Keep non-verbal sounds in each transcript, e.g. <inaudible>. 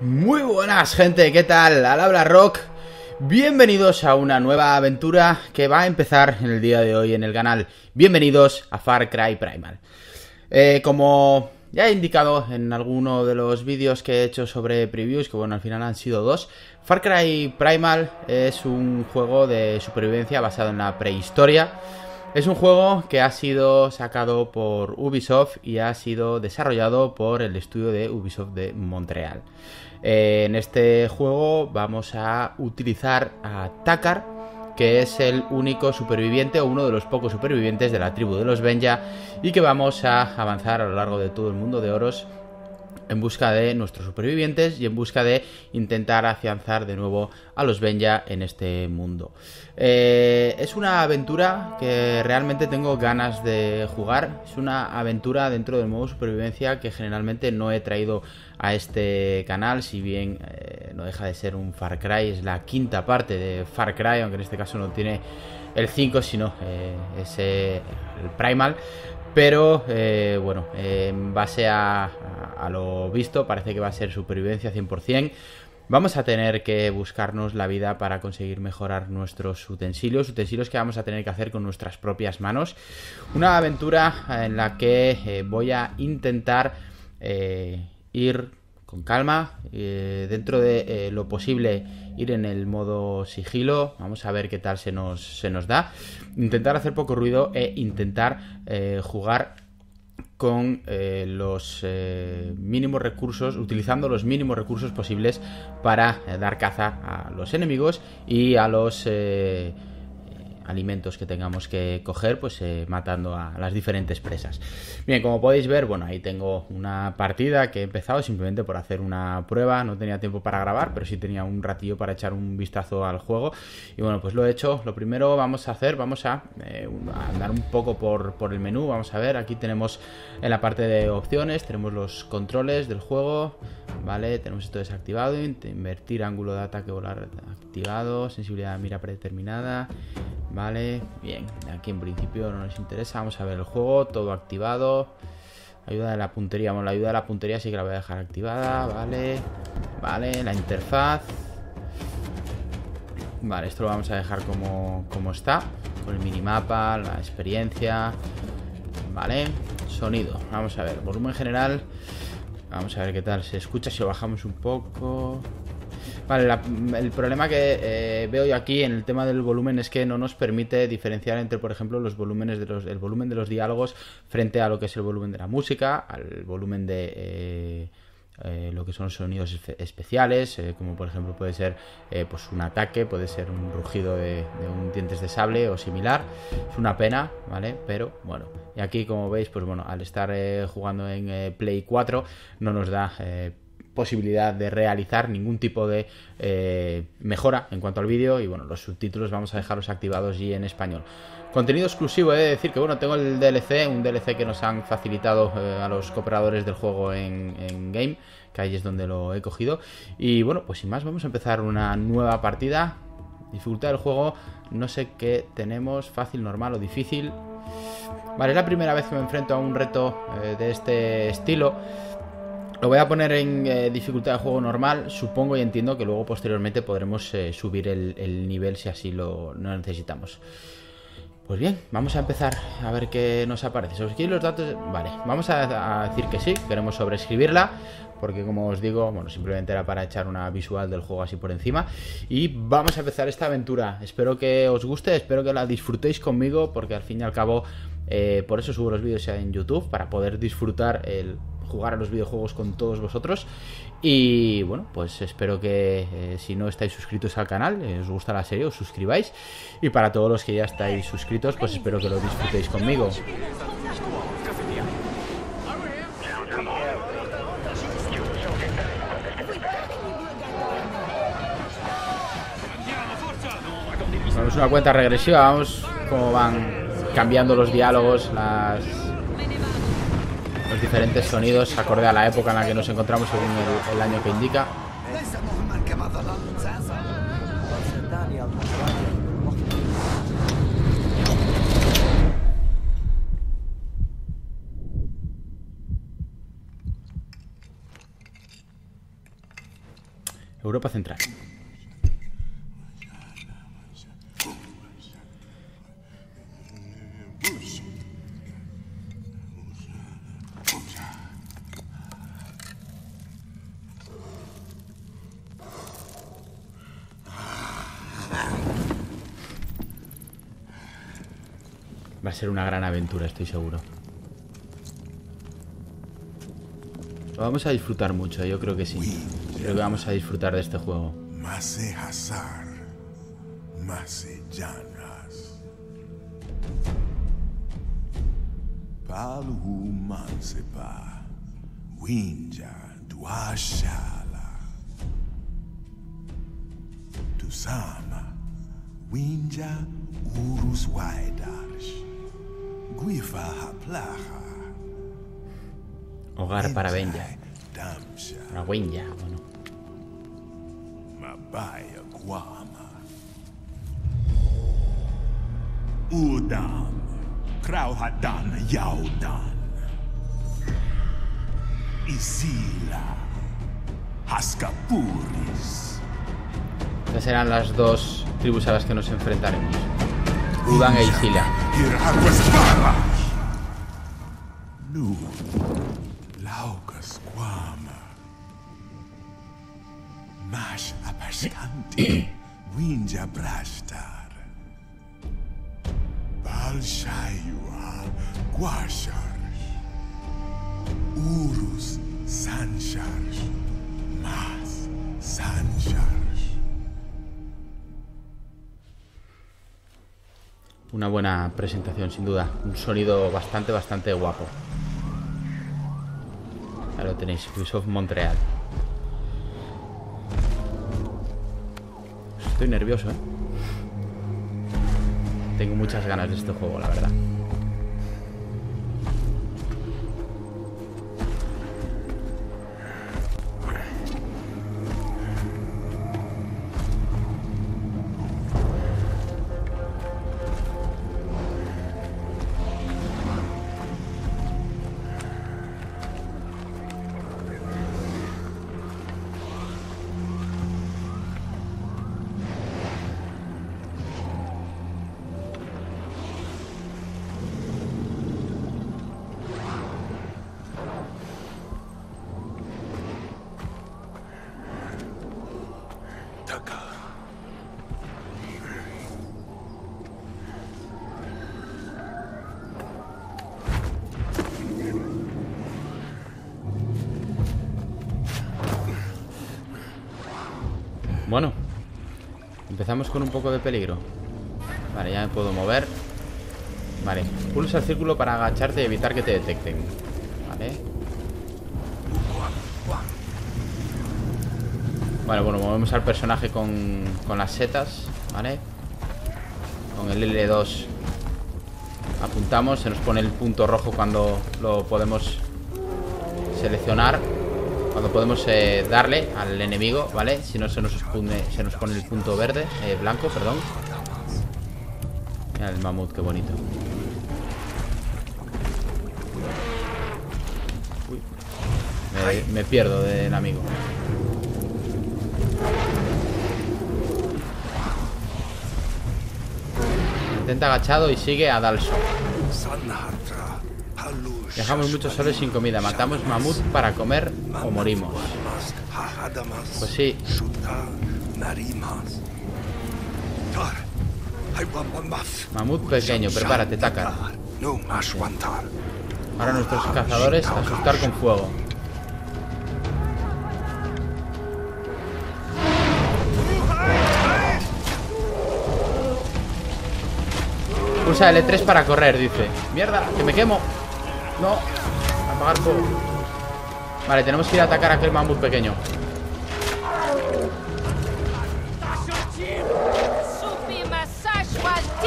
Muy buenas gente, ¿qué tal? Al habla Rock. Bienvenidos a una nueva aventura que va a empezar en el día de hoy en el canal. Bienvenidos a Far Cry Primal. Eh, como ya he indicado en alguno de los vídeos que he hecho sobre previews, que bueno, al final han sido dos, Far Cry Primal es un juego de supervivencia basado en la prehistoria. Es un juego que ha sido sacado por Ubisoft y ha sido desarrollado por el estudio de Ubisoft de Montreal. Eh, en este juego vamos a utilizar a Takar, que es el único superviviente o uno de los pocos supervivientes de la tribu de los Benja y que vamos a avanzar a lo largo de todo el mundo de Oros en busca de nuestros supervivientes y en busca de intentar afianzar de nuevo a los Benja en este mundo. Eh, es una aventura que realmente tengo ganas de jugar. Es una aventura dentro del modo supervivencia que generalmente no he traído a este canal, si bien eh, no deja de ser un Far Cry, es la quinta parte de Far Cry, aunque en este caso no tiene el 5, sino eh, ese, el Primal. Pero eh, bueno, en base a, lo visto, parece que va a ser supervivencia 100%. Vamos a tener que buscarnos la vida para conseguir mejorar nuestros utensilios, utensilios que vamos a tener que hacer con nuestras propias manos. Una aventura en la que voy a intentar ir con calma, eh, dentro de eh, lo posible ir en el modo sigilo, vamos a ver qué tal se nos, se nos da, intentar hacer poco ruido e intentar eh, jugar con los mínimos recursos, utilizando los mínimos recursos posibles para dar caza a los enemigos y a los alimentos que tengamos que coger, pues eh, matando a las diferentes presas. Bien, como podéis ver, bueno, ahí tengo una partida que he empezado simplemente por hacer una prueba, no tenía tiempo para grabar, pero sí tenía un ratillo para echar un vistazo al juego. Y bueno, pues lo he hecho. Lo primero vamos a hacer, vamos a, eh, andar un poco por, por el menú, vamos a ver, aquí tenemos en la parte de opciones, tenemos los controles del juego, ¿vale? Tenemos esto desactivado, invertir ángulo de ataque volar activado, sensibilidad de mira predeterminada, Vale, bien, aquí en principio no nos interesa, vamos a ver el juego, todo activado. Ayuda de la puntería, bueno, la ayuda de la puntería sí que la voy a dejar activada, vale. Vale, la interfaz. Vale, esto lo vamos a dejar como, como está, con el minimapa, la experiencia. Vale, sonido, vamos a ver, volumen general. Vamos a ver qué tal se escucha si lo bajamos un poco. Vale, el problema que eh, veo yo aquí en el tema del volumen es que no nos permite diferenciar entre, por ejemplo, los volúmenes de los, el volumen de los diálogos frente a lo que es el volumen de la música, al volumen de eh, eh, lo que son sonidos especiales, como por ejemplo puede ser pues un ataque, puede ser un rugido de, de, un dientes de sable o similar. Es una pena, ¿vale? Pero bueno, y aquí como veis, pues bueno, al estar jugando en Play 4 no nos da posibilidad de realizar ningún tipo de eh, mejora en cuanto al vídeo y bueno, los subtítulos vamos a dejarlos activados y en español. Contenido exclusivo, he de decir que bueno, tengo el DLC, un DLC que nos han facilitado eh, a los cooperadores del juego en, Game, que ahí es donde lo he cogido. Y bueno, pues sin más, vamos a empezar una nueva partida. Dificultad del juego, no sé qué tenemos, fácil, normal o difícil. Vale, es la primera vez que me enfrento a un reto eh, de este estilo. Lo voy a poner en eh, dificultad de juego normal. Supongo y entiendo que luego posteriormente podremos eh, subir el, nivel si así lo, necesitamos. Pues bien, vamos a empezar a ver qué nos aparece. ¿Sobreescribir los datos? Vale, vamos a, decir que sí, queremos sobreescribirla. Porque como os digo, bueno, simplemente era para echar una visual del juego así por encima. Y vamos a empezar esta aventura. Espero que os guste, espero que la disfrutéis conmigo. Porque al fin y al cabo, eh, por eso subo los vídeos en YouTube. Para poder disfrutar el jugar a los videojuegos con todos vosotros. Y bueno, pues espero que eh, si no estáis suscritos al canal, eh, os gusta la serie, os suscribáis. Y para todos los que ya estáis suscritos, pues espero que lo disfrutéis conmigo. Vamos una cuenta regresiva, vamos cómo van cambiando los diálogos, las diferentes sonidos acorde a la época en la que nos encontramos según el año que indica. Europa Central. Ser una gran aventura, estoy seguro. Lo vamos a disfrutar mucho, yo creo que sí. Creo que vamos a disfrutar de este juego. Palhu Mansepa, Winja Duashala. Tusama, Winja Urus Waidarsh. Guifa Haplaha. Hogar para Benja. Para Wenja, bueno. Mabaya Guama. Udam. Krauhadan Yaudan. Isila. Haskapuris. Estas serán las dos tribus a las que nos enfrentaremos. Udan e Isila. Irhaquasparash. Nu. Laukas Guama. Una buena presentación, sin duda. Un sonido bastante, bastante guapo. Ya lo tenéis, Ubisoft Montreal. Estoy nervioso, ¿eh? Tengo muchas ganas de este juego, la verdad. Empezamos con un poco de peligro. Vale, ya me puedo mover. Vale, pulsa el círculo para agacharte y evitar que te detecten. Vale. Vale, bueno, movemos al personaje con, con las setas, ¿vale? Con el L2 apuntamos, se nos pone el punto rojo cuando lo podemos seleccionar cuando podemos eh, darle al enemigo, ¿vale? Si no se nos pone, se nos pone el punto verde, eh, blanco, perdón. Mira el mamut, qué bonito. Uy. Me, me pierdo del amigo. Intenta agachado y sigue a Dalso. Dejamos muchos soles sin comida. Matamos mamut para comer o morimos. Pues sí. Mamut pequeño, prepárate, Takar. Ahora nuestros cazadores a asustar con fuego. Pulsa L3 para correr, dice. Mierda, que me quemo. No. Apagar fuego. Vale, tenemos que ir a atacar a aquel mamut pequeño.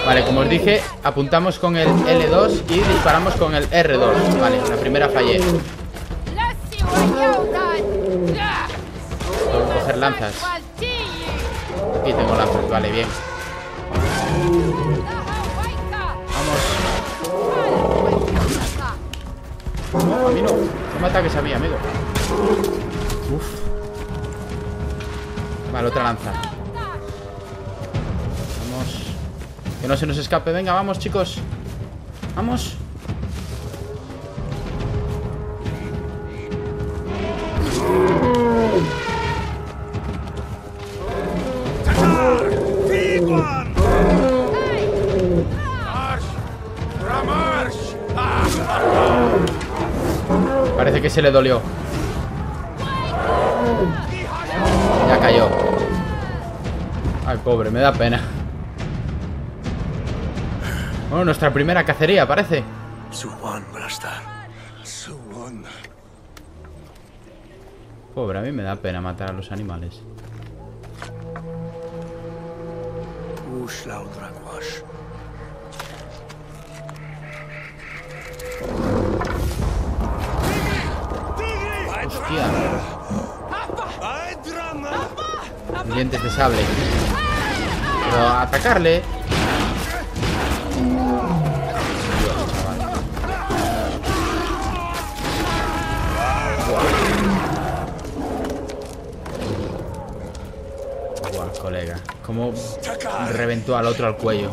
Vale, como os dije, apuntamos con el L2 y disparamos con el R2. Vale, la primera fallé. Tengo que coger lanzas. Aquí tengo lanzas, vale, bien. No, a mí no. No me ataques a mí, amigo. Uf. Vale, otra lanza. Vamos. Que no se nos escape. Venga, vamos, chicos. Vamos. Que se le dolió. Ya cayó. Ay, pobre, me da pena. Bueno, nuestra primera cacería, parece. Suwan. Pobre, a mí me da pena matar a los animales. Hostia. Dientes de sable. Pero atacarle. Buah. Colega. Cómo reventó al otro al cuello.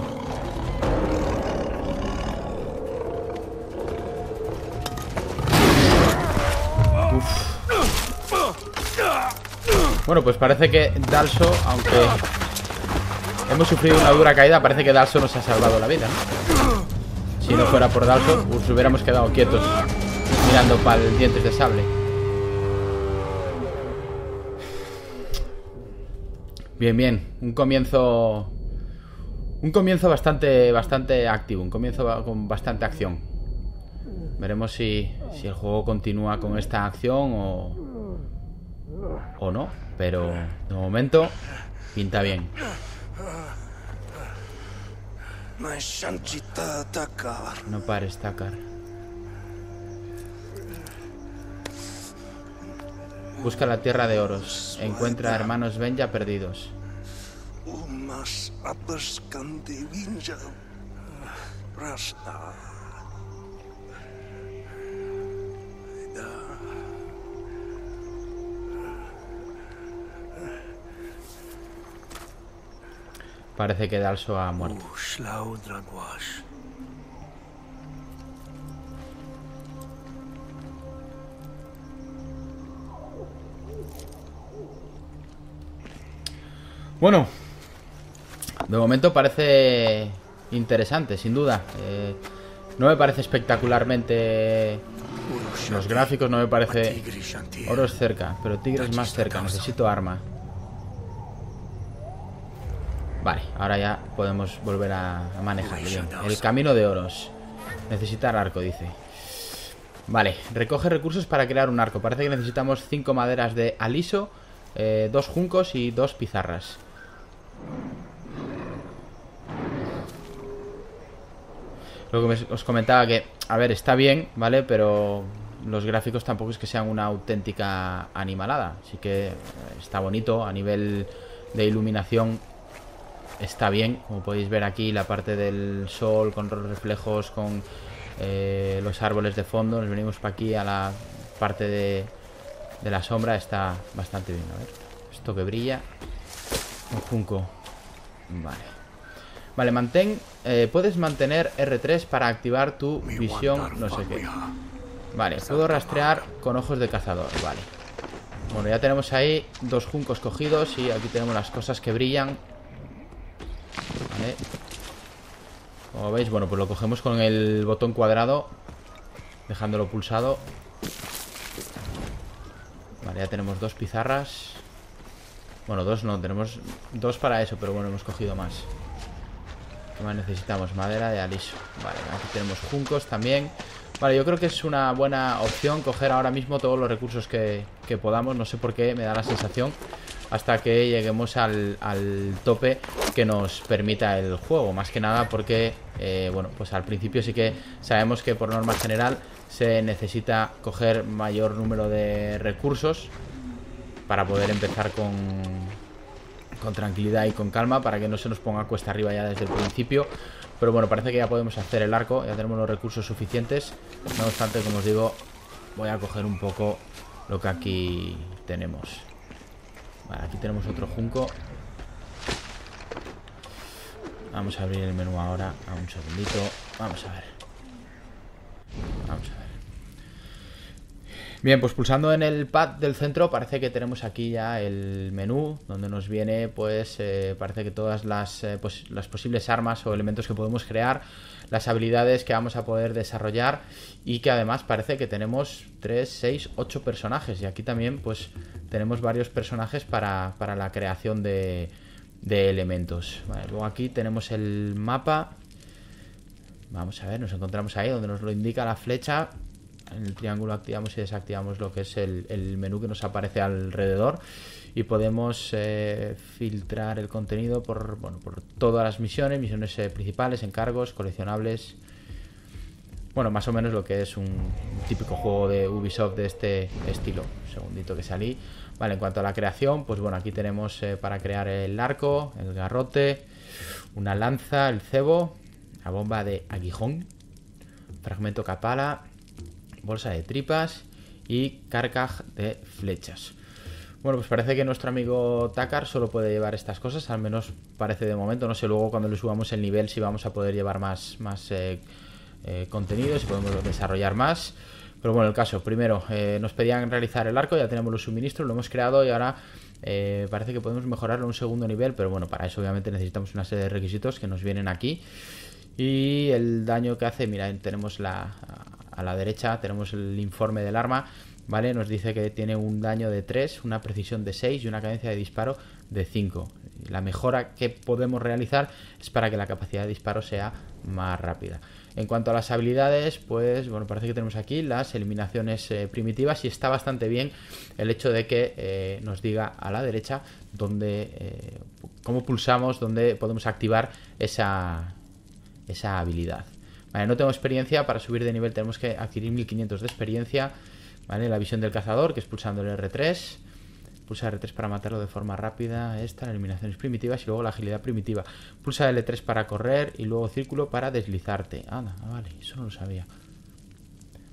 Bueno, pues parece que Dalso, aunque hemos sufrido una dura caída, parece que Dalso nos ha salvado la vida, ¿no? Si no fuera por Dalso, pues hubiéramos quedado quietos mirando para el dientes de sable. Bien, bien. Un comienzo... Un comienzo bastante, bastante activo. Un comienzo con bastante acción. Veremos si, si el juego continúa con esta acción o, o no. Pero de momento pinta bien. No pares, Takar. Busca la tierra de oros. Encuentra a hermanos Benja perdidos. Parece que Dalso ha muerto. Bueno, de momento parece interesante, sin duda. Eh, no me parece espectacularmente los gráficos, no me parece... Oro es cerca, pero tigre es más cerca. Necesito arma. Vale, ahora ya podemos volver a, manejar bien. El camino de oros. Necesitar arco, dice. Vale, recoge recursos para crear un arco. Parece que necesitamos 5 maderas de aliso, eh, dos juncos y dos pizarras. Lo que me- os comentaba que, a ver, está bien, ¿vale? Pero los gráficos tampoco es que sean una auténtica animalada. Así que eh, está bonito a nivel de iluminación. Está bien, como podéis ver aquí, la parte del sol con los reflejos, con eh, los árboles de fondo. Nos venimos para aquí a la parte de, de la sombra. Está bastante bien, a ver. Esto que brilla. Un junco. Vale. Vale, mantén. eh, puedes mantener R3 para activar tu visión, no sé qué. Vale, puedo rastrear con ojos de cazador. Vale. Bueno, ya tenemos ahí dos juncos cogidos y aquí tenemos las cosas que brillan. Vale. Como veis, bueno, pues lo cogemos con el botón cuadrado, dejándolo pulsado. Vale, ya tenemos dos pizarras. Bueno, dos no, tenemos dos para eso, pero bueno, hemos cogido más. ¿Qué más necesitamos? Madera de aliso. Vale, aquí tenemos juncos también. Vale, yo creo que es una buena opción coger ahora mismo todos los recursos que, que podamos. No sé por qué me da la sensación hasta que lleguemos al, al tope que nos permita el juego. Más que nada porque, eh, bueno, pues al principio sí que sabemos que por norma general se necesita coger mayor número de recursos para poder empezar con, con tranquilidad y con calma para que no se nos ponga cuesta arriba ya desde el principio. Pero bueno, parece que ya podemos hacer el arco, ya tenemos los recursos suficientes. No obstante, como os digo, voy a coger un poco lo que aquí tenemos. Vale, aquí tenemos otro junco. Vamos a abrir el menú ahora. A un segundito. Vamos a ver. Vamos a ver. Bien, pues pulsando en el pad del centro parece que tenemos aquí ya el menú donde nos viene pues eh, parece que todas las, eh, las posibles armas o elementos que podemos crear, las habilidades que vamos a poder desarrollar y que además parece que tenemos 3, 6, 8 personajes y aquí también pues tenemos varios personajes para, para la creación de, de elementos. Vale, luego aquí tenemos el mapa Vamos a ver, nos encontramos ahí donde nos lo indica la flecha. En el triángulo activamos y desactivamos lo que es el, menú que nos aparece alrededor. Y podemos eh, filtrar el contenido por, bueno, por todas las misiones, misiones eh, principales, encargos, coleccionables. Bueno, más o menos lo que es un típico juego de Ubisoft de este estilo. Un segundito que salí. Vale, en cuanto a la creación, pues bueno, aquí tenemos eh, para crear el arco, el garrote, una lanza, el cebo, la bomba de aguijón, fragmento capala, bolsa de tripas y carcaj de flechas. Bueno, pues parece que nuestro amigo Takar solo puede llevar estas cosas, al menos parece de momento. No sé luego cuando le subamos el nivel si vamos a poder llevar más, más eh, eh, contenido, si podemos desarrollar más. Pero bueno, el caso, primero eh, nos pedían realizar el arco, ya tenemos los suministros, lo hemos creado y ahora eh, parece que podemos mejorarlo a un segundo nivel, pero bueno, para eso obviamente necesitamos una serie de requisitos que nos vienen aquí. Y el daño que hace, mira, tenemos la a la derecha, tenemos el informe del arma, ¿vale? Nos dice que tiene un daño de 3, una precisión de 6 y una cadencia de disparo de 5. La mejora que podemos realizar es para que la capacidad de disparo sea más rápida. En cuanto a las habilidades, pues bueno, parece que tenemos aquí las eliminaciones eh, primitivas y está bastante bien el hecho de que eh, nos diga a la derecha dónde, eh, cómo pulsamos, dónde podemos activar esa, esa habilidad. Vale, no tengo experiencia, para subir de nivel tenemos que adquirir 1500 de experiencia. Vale, la visión del cazador, que es pulsando el R3. Pulsa R3 para matarlo de forma rápida. Esta, la eliminación es primitiva. Y luego la agilidad primitiva. Pulsa L3 para correr y luego círculo para deslizarte. Anda, ah, vale, eso no lo sabía.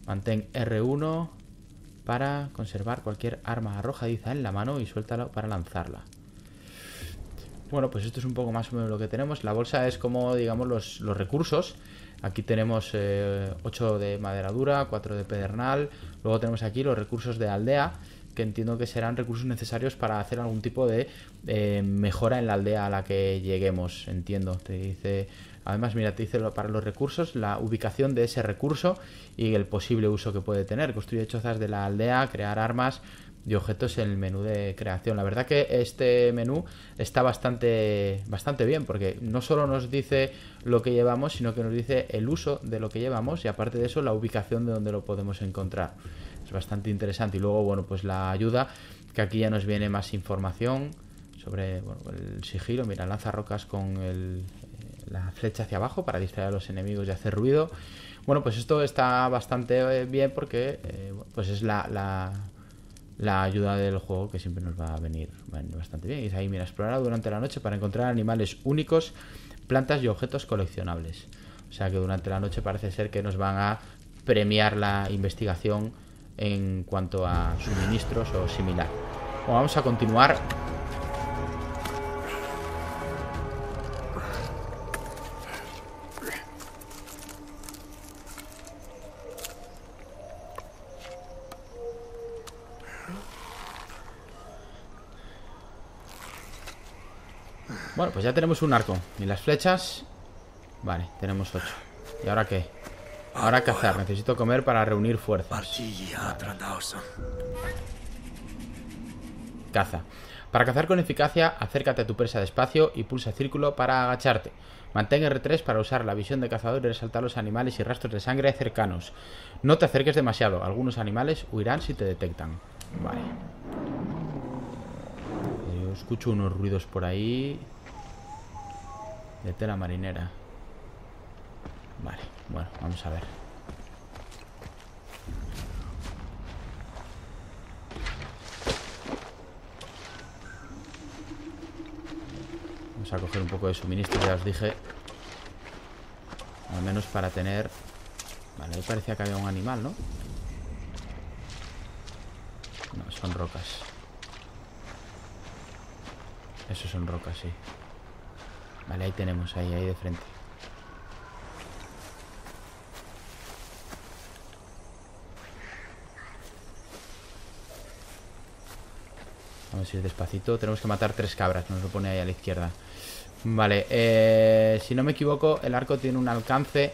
Mantén R1 para conservar cualquier arma arrojadiza en la mano y suéltalo para lanzarla. Bueno, pues esto es un poco más o menos lo que tenemos. La bolsa es como, digamos, los, los recursos. Aquí tenemos eh, 8 de madera dura, 4 de pedernal. Luego tenemos aquí los recursos de aldea, que entiendo que serán recursos necesarios para hacer algún tipo de eh, mejora en la aldea a la que lleguemos. Entiendo. Te dice. Además, mira, te dice para los recursos la ubicación de ese recurso y el posible uso que puede tener. Construye chozas de la aldea, crear armas y objetos en el menú de creación. La verdad que este menú está bastante, bastante bien porque no solo nos dice lo que llevamos, sino que nos dice el uso de lo que llevamos y aparte de eso la ubicación de donde lo podemos encontrar. Es bastante interesante. Y luego, bueno, pues la ayuda, que aquí ya nos viene más información sobre el sigilo. Mira, lanza rocas con el, eh, la flecha hacia abajo para distraer a los enemigos y hacer ruido. Bueno, pues esto está bastante eh, bien porque eh, pues es la, la ayuda del juego que siempre nos va a venir, bastante bien. Y ahí, mira, explorar durante la noche para encontrar animales únicos, plantas y objetos coleccionables. O sea que durante la noche parece ser que nos van a premiar la investigación en cuanto a suministros o similar. Vamos a continuar. Bueno, pues ya tenemos un arco. Y las flechas. Vale, tenemos ocho. ¿Y ahora qué? Ahora cazar. Necesito comer para reunir fuerzas. Caza. Para cazar con eficacia, acércate a tu presa despacio y pulsa círculo para agacharte. Mantén R3 para usar la visión de cazador y resaltar los animales y rastros de sangre cercanos. No te acerques demasiado, algunos animales huirán si te detectan. Vale. Yo escucho unos ruidos por ahí. De tela marinera. Vale, bueno, vamos a ver. Vamos a coger un poco de suministro, ya os dije. Al menos para tener... Vale, ahí parecía que había un animal, ¿no? No, son rocas. Eso son rocas, sí. Vale, ahí tenemos, ahí, ahí de frente. Vamos a ir despacito. Tenemos que matar tres cabras. Nos lo pone ahí a la izquierda. Vale, eh, si no me equivoco, el arco tiene un alcance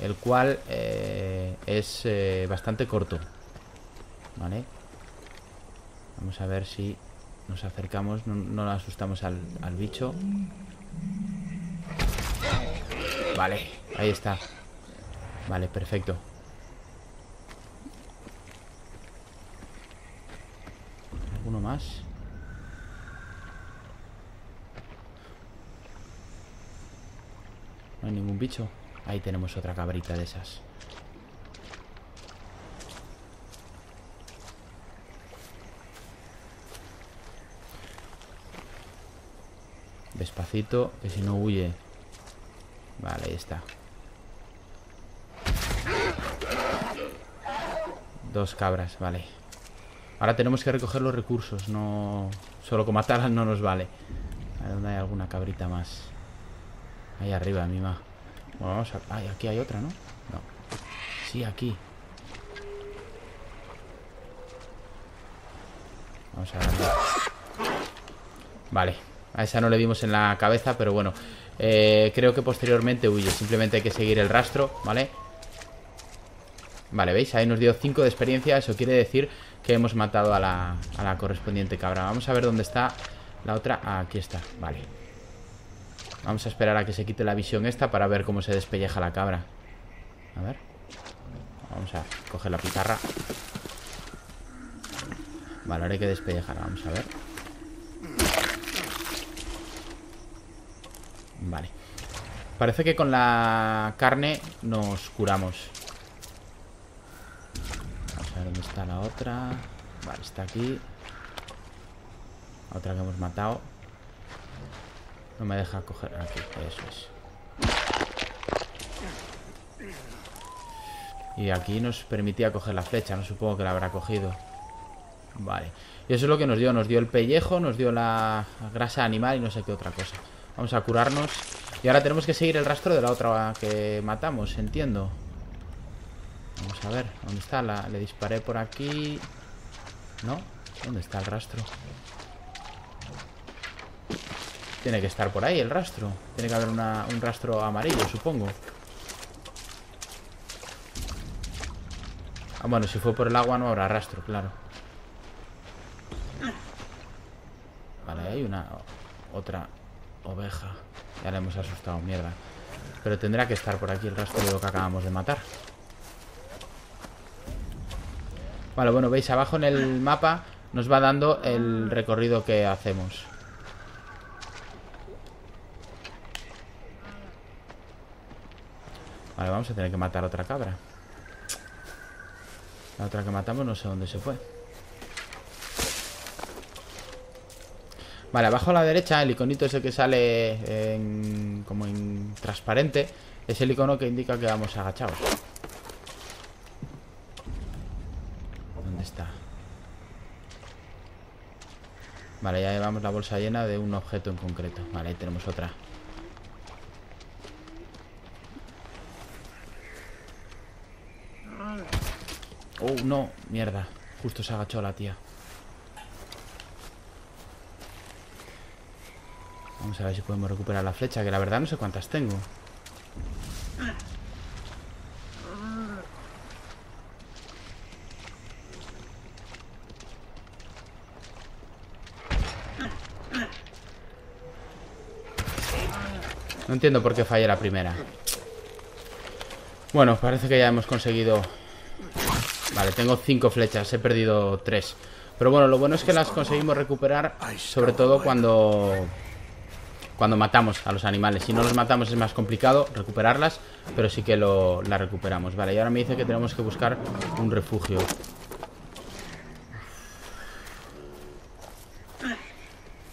el cual eh, es eh, bastante corto. Vale. Vamos a ver si nos acercamos, no, no asustamos al, al bicho. Vale, ahí está. Vale, perfecto. ¿Alguno más? No hay ningún bicho. Ahí tenemos otra cabrita de esas. Despacito, que si no huye. Vale, ahí está. Dos cabras, vale. Ahora tenemos que recoger los recursos, no... Solo con matarlas no nos vale. A ver dónde hay alguna cabrita más. Ahí arriba, mima. Bueno, vamos a... Ay, aquí hay otra, ¿no? No. Sí, aquí. Vamos a darle. Vale. A esa no le dimos en la cabeza, pero bueno. Eh, creo que posteriormente huye. Simplemente hay que seguir el rastro, ¿vale? Vale, ¿veis? Ahí nos dio 5 de experiencia. Eso quiere decir que hemos matado a la, a la correspondiente cabra. Vamos a ver dónde está la otra. Aquí está. Vale. Vamos a esperar a que se quite la visión esta para ver cómo se despelleja la cabra. A ver. Vamos a coger la pizarra. Vale, ahora hay que despellejar. Vamos a ver. Vale. Parece que con la carne nos curamos. Vamos a ver dónde está la otra. Vale, está aquí. Otra que hemos matado. No me deja coger aquí, eso es. Y aquí nos permitía coger la flecha, no supongo que la habrá cogido. Vale. Y eso es lo que nos dio, nos dio el pellejo, nos dio la grasa animal y no sé qué otra cosa. Vamos a curarnos. Y ahora tenemos que seguir el rastro de la otra que matamos, entiendo. Vamos a ver, ¿dónde está? La, le disparé por aquí. ¿No? ¿Dónde está el rastro? Tiene que estar por ahí el rastro. Tiene que haber un rastro amarillo, supongo. Ah, bueno, si fue por el agua no habrá rastro, claro. Vale, hay una otra oveja. Ya le hemos asustado, mierda. Pero tendrá que estar por aquí el rastro de lo que acabamos de matar. Vale, bueno, veis, abajo en el mapa nos va dando el recorrido que hacemos. Vale, vamos a tener que matar a otra cabra. La otra que matamos no sé dónde se fue. Vale, abajo a la derecha el iconito ese que sale como en transparente es el icono que indica que vamos agachados. ¿Dónde está? Vale, ya llevamos la bolsa llena de un objeto en concreto. Vale, ahí tenemos otra. Oh, no, mierda Justo se agachó la tía Vamos a ver si podemos recuperar la flecha Que la verdad no sé cuántas tengo. No entiendo por qué fallé la primera. Bueno, parece que ya hemos conseguido Vale, tengo cinco flechas, he perdido tres. Pero bueno, lo bueno es que las conseguimos recuperar Sobre todo cuando Cuando matamos a los animales. Si no los matamos es más complicado recuperarlas Pero sí que lo, las recuperamos Vale, y ahora me dice que tenemos que buscar un refugio.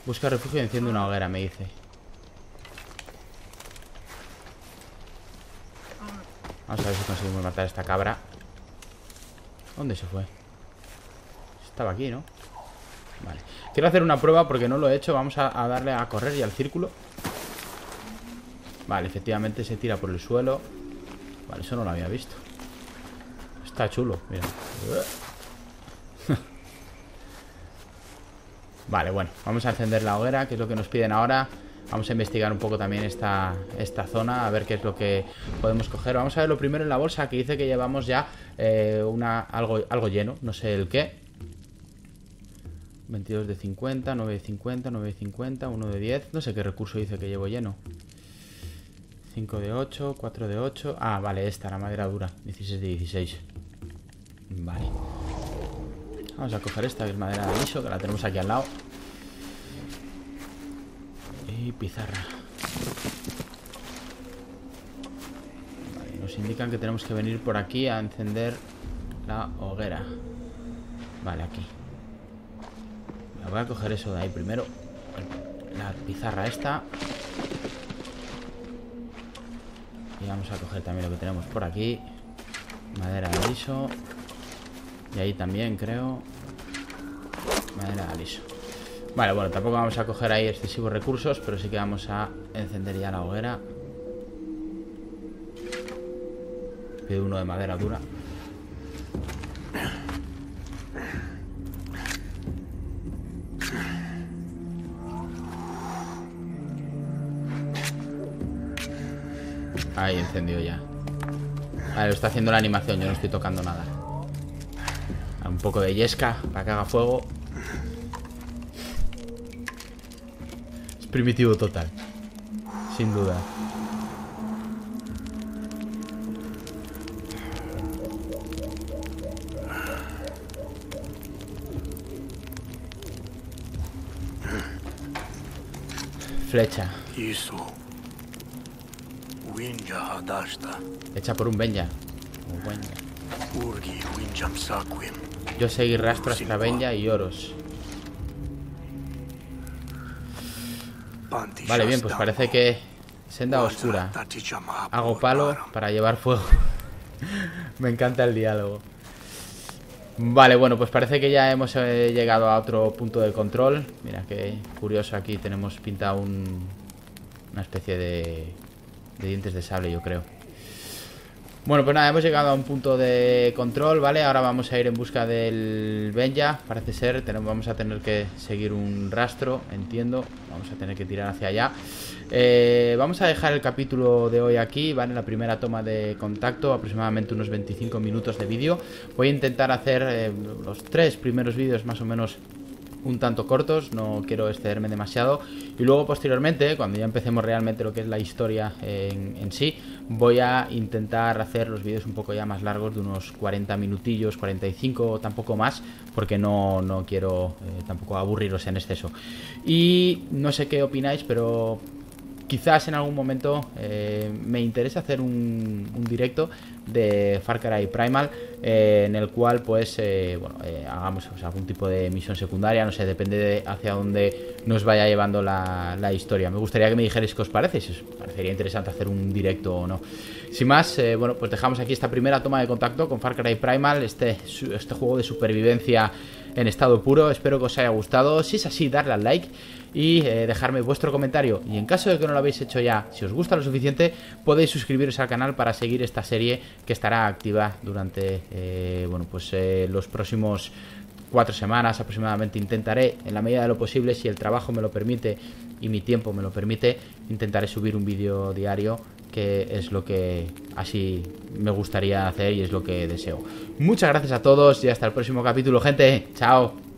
Busca refugio y enciende una hoguera, me dice. Vamos a ver si conseguimos matar a esta cabra. ¿Dónde se fue? Estaba aquí, ¿no? Vale. Quiero hacer una prueba porque no lo he hecho. Vamos a, darle a correr y al círculo. Vale, efectivamente se tira por el suelo. Vale, eso no lo había visto. Está chulo, mira. <laughs> Vale, bueno, vamos a encender la hoguera Que es lo que nos piden ahora. Vamos a investigar un poco también esta, esta zona A ver qué es lo que podemos coger. Vamos a ver lo primero en la bolsa Que dice que llevamos ya eh, una, algo, algo lleno No sé el qué 22 de 50, 9 de 50, 9 de 50, 1 de 10 No sé qué recurso dice que llevo lleno. 5 de 8, 4 de 8 Ah, vale, esta, la madera dura. 16 de 16 Vale. Vamos a coger esta, que es madera de liso Que la tenemos aquí al lado. Y pizarra. Vale, nos indican que tenemos que venir por aquí a encender la hoguera. Vale, aquí. Voy a coger eso de ahí primero. La pizarra esta. Y vamos a coger también lo que tenemos por aquí. Madera de liso. Y ahí también, creo. Madera de liso. Vale, bueno, tampoco vamos a coger ahí excesivos recursos Pero sí que vamos a encender ya la hoguera Pido uno de madera dura Ahí, encendido ya Vale, lo está haciendo la animación Yo no estoy tocando nada Un poco de yesca para que haga fuego primitivo total. Sin duda. Flecha. Hecha por un Benja. Yo seguí rastros a Benja y Oros. Vale, bien, pues parece que Senda oscura. Hago palo para llevar fuego. <laughs> Me encanta el diálogo. Vale, bueno, pues parece que ya hemos eh, llegado a otro punto de control. Mira qué curioso, aquí tenemos pintado un, una especie de, de dientes de sable, yo creo. Bueno, pues nada, hemos llegado a un punto de control, ¿vale? Ahora vamos a ir en busca del Benja, parece ser, tenemos, vamos a tener que seguir un rastro, entiendo. Vamos a tener que tirar hacia allá. Eh, Vamos a dejar el capítulo de hoy aquí, ¿vale? La primera toma de contacto, aproximadamente unos 25 minutos de vídeo. Voy a intentar hacer eh, los tres primeros vídeos más o menos un tanto cortos, no quiero excederme demasiado. Y luego posteriormente, cuando ya empecemos realmente lo que es la historia en, sí, voy a intentar hacer los vídeos un poco ya más largos, de unos 40 minutillos, 45 o tampoco más, porque no, no quiero eh, tampoco aburriros en exceso. Y no sé qué opináis, pero quizás en algún momento eh, me interesa hacer un, directo de Far Cry Primal eh, en el cual pues eh, bueno hagamos algún tipo de misión secundaria no sé depende de hacia dónde nos vaya llevando la, historia. Me gustaría que me dijerais qué os parece si os parecería interesante hacer un directo o no. Sin más bueno pues dejamos aquí esta primera toma de contacto con Far Cry Primal este, este juego de supervivencia en estado puro. Espero que os haya gustado. Si es así darle al like y eh, dejarme vuestro comentario. Y en caso de que no lo habéis hecho ya, si os gusta lo suficiente, podéis suscribiros al canal para seguir esta serie que estará activa durante eh, bueno, pues, eh, los próximos cuatro semanas aproximadamente. Intentaré, en la medida de lo posible, si el trabajo me lo permite y mi tiempo me lo permite, intentaré subir un vídeo diario que es lo que así me gustaría hacer y es lo que deseo. Muchas gracias a todos y hasta el próximo capítulo, gente. Chao.